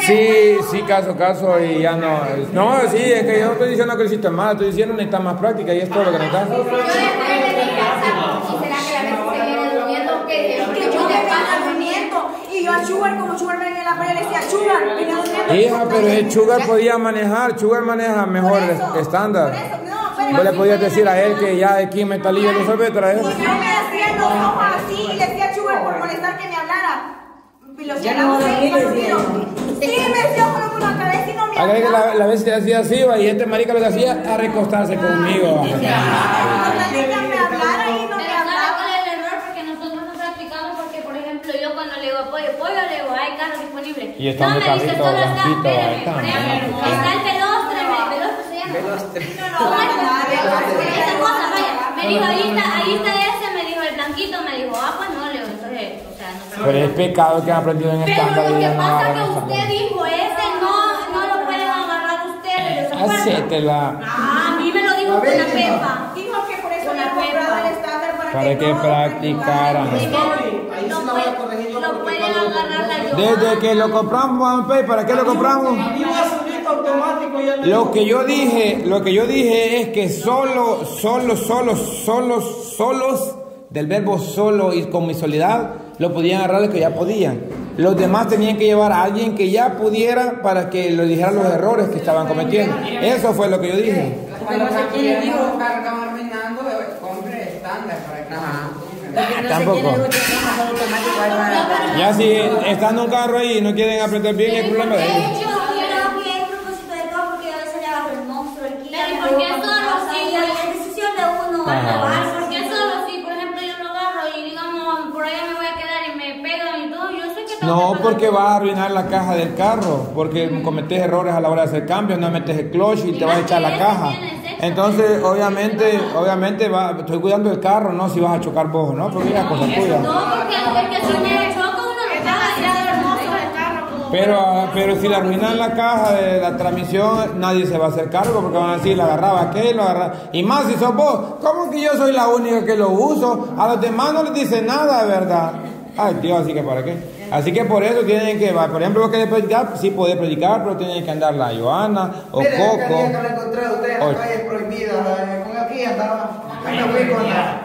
Sí, sí, caso, caso, y ya no. No, sí, es que yo no estoy diciendo que lo hiciste mal, estoy diciendo que necesitas más práctica y es todo lo que a Sugar, como Sugar venía en la pared, le decía, Sugar. Hija, pero el Sugar podía manejar, Sugar maneja mejor Por eso, estándar. por eso, no, pero Vos le podías decir a él que ya de aquí en Metalillo lo sabe traer. Y yo me hacía los ojos así y le decía a Sugar por molestar que me hablara. Y lo Ya no Sí, me decía con la cabeza y no me que la, hablaba. la vez que hacía así, va, y este marica lo que hacía a recostarse conmigo. Niña me hablara y no me Pero ¿sabe hablaba. el error? Porque nosotros no practicamos porque, por ejemplo, yo cuando le digo pollo, pollo, le digo, hay carro disponible. Y está no, me dice, carrito solo está, blanquito, espérame, está, por ejemplo, está el velostre, me- velostre se llama. ¿Cómo es? Esa cosa, vaya. Me dijo, ahí está, ahí está ese, me dijo, el blanquito, me dijo, ah, pues no, le digo, entonces, o sea, no Pero es pecado que han aprendido en estándar Pero lo que pasa agarran que usted dijo, ese no, no lo pueden agarrar ustedes. Hacétela. Ah, a mí me lo dijo con la pepa. Dijo que por eso le comprado pepa. el estándar para, Para que no- practicaran. Primero, Ahí sí lo pueden- agarrar la. Desde que lo compramos, ¿para qué lo compramos? Lo que yo dije, lo que yo dije es que solo, solo, solo, solo, solos del verbo solo y con mi soledad lo podían agarrar los que ya podían. Los demás tenían que llevar a alguien que ya pudiera para que le dijera los errores que estaban cometiendo. Eso fue lo que yo dije. No Tampoco. Ya si estando un carro ahí y no quieren aprender bien, es problema de ellos. No, que porque vas a arruinar la caja del carro, porque cometes errores a la hora de hacer cambios, no metes el clutch y te vas a echar la caja. Entonces, obviamente, obviamente va, estoy cuidando el carro, no si vas a chocar vos, ¿no? Porque es cosa tuya. No, porque el que uno Pero, ah, pero si le arruinan la caja de la transmisión, nadie se va a hacer cargo porque van a decir, la agarraba aquel, lo agarraba. Y más si sos vos, ¿cómo que yo soy la única que lo uso? A los demás no les dice nada, ¿verdad? Ay, Dios, así que para qué. Así que por eso tienen que, por ejemplo, vos querés predicar, sí podés predicar, pero tienen que andar la Joana o Mire, Coco. que la encontré a usted en Oye. la calle prohibida, eh, con aquí andaba. Me fui con la.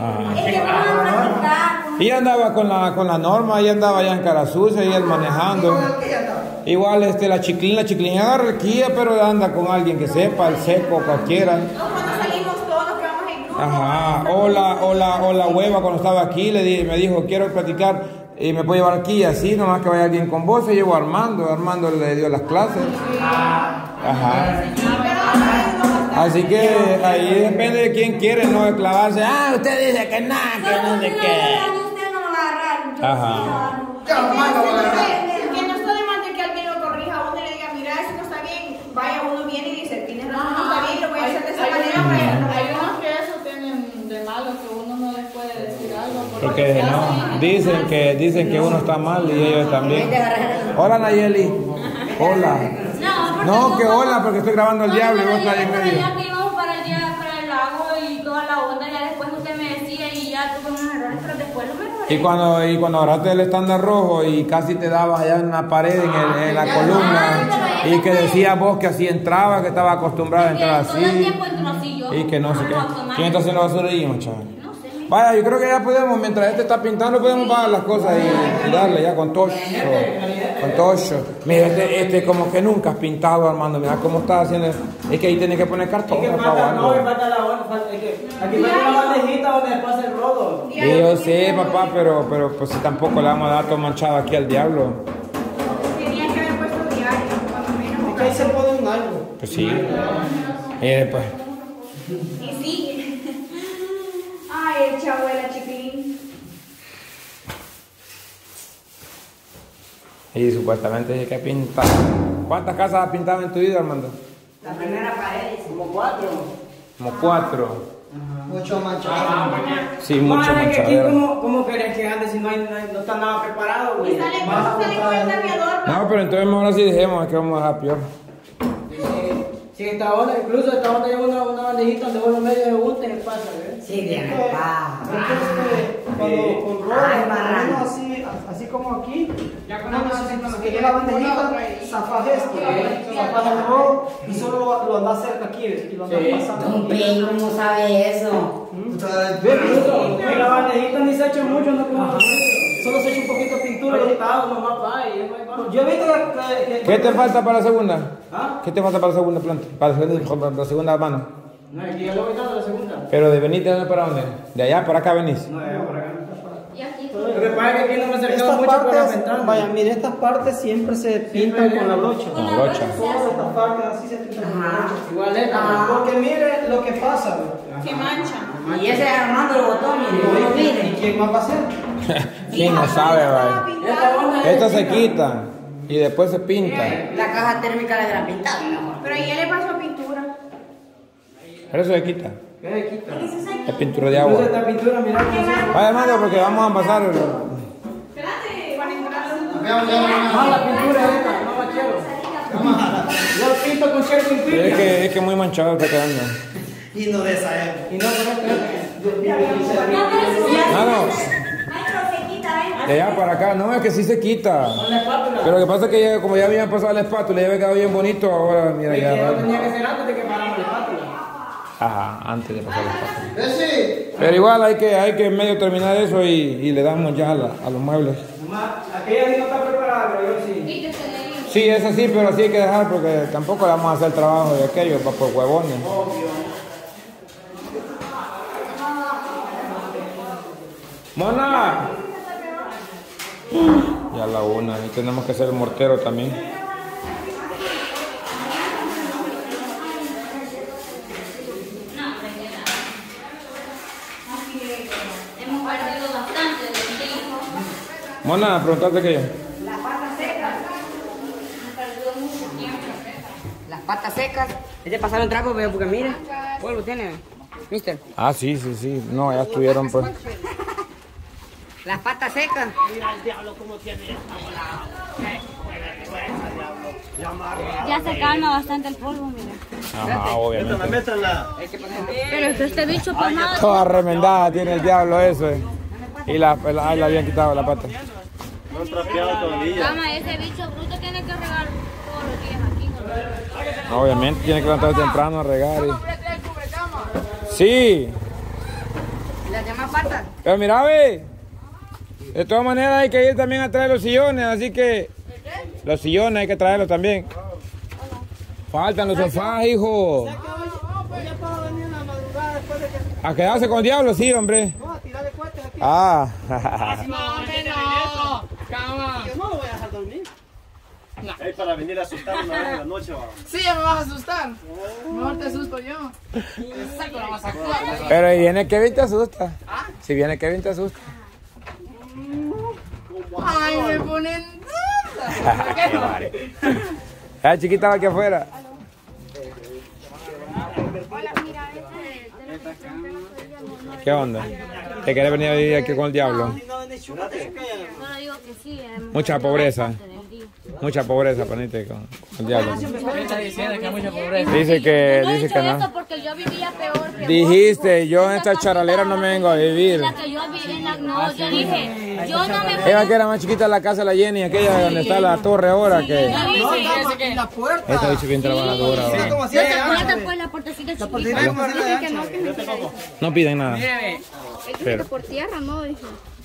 Ajá. Es que vamos a practicar. Y andaba con la, con la norma, y andaba allá en cara sucia, y él manejando. Que. Igual este, la chiclín, la chiclín agarra el Kia, pero anda con alguien que sepa, el seco, cualquiera. No, cuando salimos todos los que vamos en grupo. Ajá, o la, o la, o la hueva cuando estaba aquí, le di- me dijo, quiero platicar y me puede llevar aquí, así, nomás que vaya alguien con vos, se llevó a Armando, Armando le dio las clases. Ajá. Así que ahí depende de quién quiere, no de clavarse, ah, usted dice que nada, que no sé qué. Usted no lo va a agarrar. Yo Ajá. Que no está de mal de que alguien lo corrija a uno y le diga, mira, eso no está bien. Vaya, uno viene y dice, tienes razón, no está bien, lo voy a hacer de esa manera para Hay unos que eso tienen de malo, que uno no les puede decir algo. Porque no, dicen que, dicen que uno está mal y ellos también. Hola Nayeli. Hola. No, que hola, porque estoy grabando el diablo y vos estás en medio. allá que íbamos para el día, para el lago y toda la onda, ya después usted me decía y ya tuve unos errores, pero después lo mejoré. Y cuando, y cuando agarraste el estándar rojo y casi te dabas allá en la pared, en, el- en la columna, y que decías vos que así entraba, que estaba acostumbrada a entrar así, y que no sé qué. ¿Quién está haciendo basurismo, chaval? Vaya, yo creo que ya podemos, mientras este está pintando, podemos bajar las cosas y, darle ya con tocho. Con tocho. Mira, este, este como que nunca has pintado, Armando. Mira cómo está haciendo. Es que ahí tienes que poner cartón. Es que falta, no, falta la es que aquí falta una bandejita donde pasa el rodo. Y yo sé, papá, pero, pero pues si tampoco le vamos a dar todo manchado aquí al diablo. Tenía que haber puesto diario, cuando menos. Es que ahí se pone un algo. Pues sí. Y después. Y sí. Chiquilín. Y supuestamente dice que pinta. ¿Cuántas casas has pintado en tu vida, Armando? La primera pared. Como cuatro. Como cuatro. Mucho manchado. Sí, mucho Madre, que aquí manchadero. como, como querés que ande si no, hay, no, está nada preparado, güey. Y sale, por eso sale con el cambiador. No, pero entonces mejor así dejemos, es que vamos a dejar peor. Sí, sí, esta onda, incluso esta onda lleva una, una bandejita donde vos los medios de se pasa, ¿ves? Sí, bien, que- pa. es que este, cuando con menos así, así como aquí, no necesitas que lleva bandejita, zafas esto, zafas el rojo y solo lo, lo andas cerca aquí, ¿ves? y lo andas pasando. Don Pei, ¿cómo sabe eso? Ve, y la bandejita ni se echa mucho, no como Solo se echa un poquito de pintura y está, nomás va y es muy Yo he visto que... que- ¿Qué te falta para la segunda? ¿Ah? ¿Qué te falta para la segunda planta? Para la segunda, para la segunda mano. No, aquí ya lo voy dando la segunda. Pero de venir de dónde para dónde? De allá para acá venís. No, ya por acá. Y aquí. Lo que que aquí no me Estas mucho con la partes, ventana. vaya, mire, estas partes siempre se pintan con la brocha. Con la brocha. Todas estas partes así se pintan con la brocha. Igual es. Porque mire lo que pasa. Se mancha. Y ese Armando lo botó, mire, ¿Y mire. quién más va a hacer? ¿Quién no sabe, vaya? Esto se quita y después se pinta. La caja térmica la de la pintada, mi amor. Pero ya le pasó pintura. Pero eso se quita. ¿Qué le quita? Es pintura de agua. esta pintura, mira Vaya, mando, porque vamos a pasar. Espérate, van a entrar. Ah, la pintura es esta, no la quiero. Yo lo pinto con cherry Es pink. que, es que muy manchado está quedando. Y no de esa época. Y no, No, ya. Ah, no. Maestro, se quita, ¿ven? De allá para acá, no, es que sí se quita. con la espátula. Pero lo que pasa es que ya- como ya habían pasado la espátula, ya había quedado bien bonito, ahora mira Es ya. no tenía que ser antes de que paramos Ajá, antes de pasar la espátula. Bessie, Pero igual hay que, hay que medio terminar eso y, y le damos ya a, la- a los muebles. Aquella sí no está preparada, pero yo sí. Sí, es así, pero así hay que dejar porque tampoco le vamos a hacer el trabajo de aquello para por huevones. ¡Mona! Ya la una, y tenemos que hacer el mortero también. No, hombre, que nada. Hemos perdido bastante de tiempo. Mona, preguntaste que yo. Hemos perdido mucho tiempo. Las patas secas. Este pasaron trapo, pero porque mire. Polvo tiene, mister. Ah, sí, sí, sí. No, ya estuvieron pues. Las patas secas. Ya se calma bastante el polvo, mira. Ajá, obviamente. Pero es que este bicho, nada. Toda remendada tiene el diablo eso. eh. Y la, la, ay, le habían quitado la pata. Cama, ese bicho bruto tiene que regar todos los días aquí. ¿no? Obviamente tiene que levantarse temprano a regar. y- Sí, ¿Y las demás patas? pero mira, ve. De todas maneras hay que ir también a traer los sillones, así que los sillones hay que traerlos también. Faltan los sofás, hijo. A quedarse con el diablo, sí, hombre. No, a tirarle aquí. Ah, Yo no lo voy a dejar dormir. Es para venir a asustar una vez en la noche, va. Sí, ya me vas a asustar. Mejor te asusto yo. Saco la masacua. pero si viene Kevin te asusta. Si viene Kevin te asusta. Ay, me ponen. Qué. La chiquita va aquí afuera. ¿Qué onda? ¿Te quieres venir a vivir aquí con el diablo? Mucha pobreza. Mucha pobreza, ponete con, el diablo. Dice que, dice que no. Dijiste, yo en esta charalera no me vengo a vivir. No, yo dije, yo no me voy que era más chiquita la casa de la Jenny, aquella donde está la torre ahora, que Y la puerta. esta bicho bien trabajadora. Ahora. la puertecita La chiquita. No piden nada. Pero, Por tierra, no,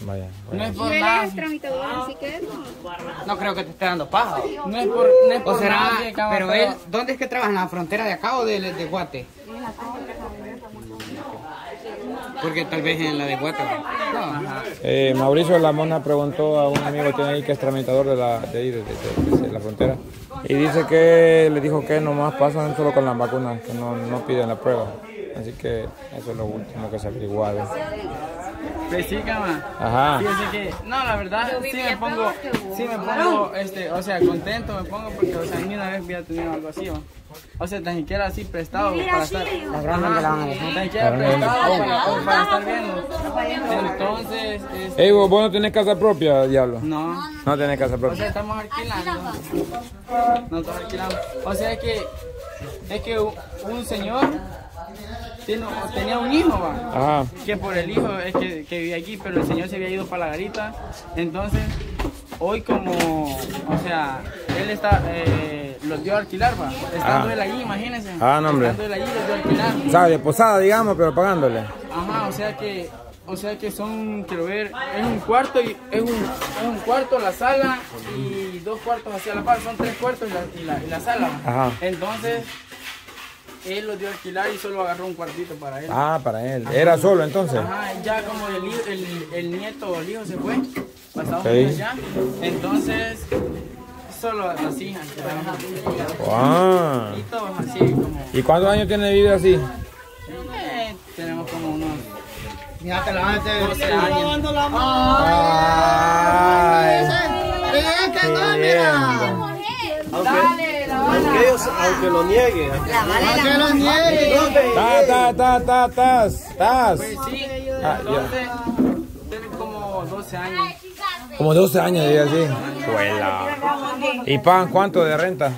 vaya. no es por nada. así que no. No creo que te esté dando paja. No es por, no es O por será, nadie, cama, pero él, ¿dónde es que trabaja? ¿En la frontera de acá o de, de Guate? Porque tal vez en la de. Eh, Mauricio Lamona preguntó a un amigo que tiene ahí que es tramitador de la, de, de, la frontera y dice que le dijo que nomás pasan solo con las vacunas, que no, no piden la prueba. Así que eso es lo último que se ha averiguado. Pues sí, cama. Ajá. Fíjense que, no, la verdad, sí me pongo, sí me pongo, este, o sea, contento me pongo porque, o sea, ni una vez había tenido algo así, ¿va? O sea, tan siquiera así prestado para estar, La gran de la van a decir. tan siquiera prestado para, para estar viendo. Entonces, este, Ey, vos, vos no tenés casa propia, diablo. no, No tenés casa o sea, propia. estamos alquilando. No estamos alquilando. O sea, es que, es que un, un tenía un hijo, va. Ajá. que por el hijo es que, que vivía aquí, pero el señor se había ido para la garita. Entonces, hoy como, o sea, él está, eh, los dio a alquilar, va. Estando Ah. él ahí, imagínense. Ah, no, hombre. Estando él ahí, los dio a alquilar. O sea, de posada, digamos, pero pagándole. Ajá, o sea que, o sea que son, quiero ver, es un cuarto y es un, es un cuarto la sala y dos cuartos hacia la par, son tres cuartos y la, y la, y la sala. Ajá. Entonces, él los dio a alquilar y solo agarró un cuartito para él. Ah, para él. Era solo entonces. Ajá, ya como el, hijo- el, el nieto o el hijo se fue, para Estados Ok. Unidos ya, entonces solo las hijas. Ah. Y todos así como, ¿Y cuántos años tiene de vida así? eh, tenemos como unos Mira que la gente. 12 aunque aunque lo nieguen. No que lo niegue. Ta, ta, ta, ta, tas, tas. Pues sí, Ah, entonces tienen como 12 años. Como 12 años de vida así. Huela. ¿Y pagan cuánto de renta?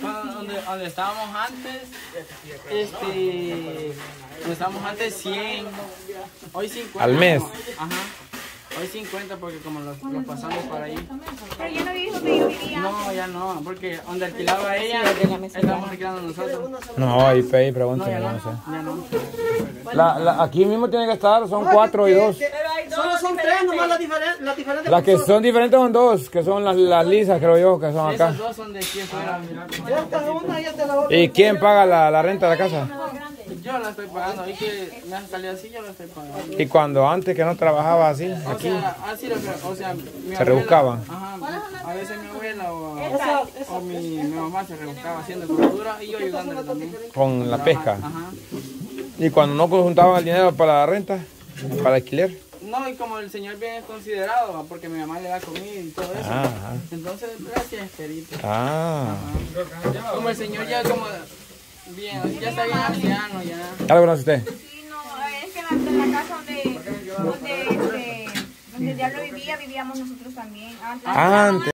Donde, donde estábamos antes, este, donde estábamos antes 100, hoy 50. ¿Al mes? Ajá. Hoy 50 porque como lo, lo pasamos para ahí. Pero yo no dije donde yo vivía. No, ya no, porque donde alquilaba ella, estábamos alquilando nosotros. No, ahí No, pregúntame, ya no, no sé. ya no. La, la- aquí mismo tiene que estar, son cuatro y dos. Solo son tres, nomás las diferentes. Las diferentes Las que son diferentes son dos, que son las, las lisas, creo yo, que son acá. Esas dos son de la otra. ¿Y quién paga la, la renta de la casa? Yo la estoy pagando, ahí que me han salido así, yo la estoy pagando. Y cuando antes que no trabajaba así, O aquí. sea, así lo que, o sea, mi Se abuela- rebuscaban. Ajá, a veces mi abuela o, o mi, mi mamá se rebuscaba haciendo cultura y yo ayudándole también. con la pesca. Ajá. Y cuando no juntaban el dinero para la renta, para alquiler. No, y como el señor bien es considerado, porque mi mamá le da comida y todo eso. Ajá. Entonces, gracias, Perito. Ah. Como el señor ya como bien, ya está bien anciano ya. ¿Ya lo conoce usted? Sí, no, es que en la, en la casa donde, donde, este, donde el diablo vivía, vivíamos nosotros también. Antes. Antes.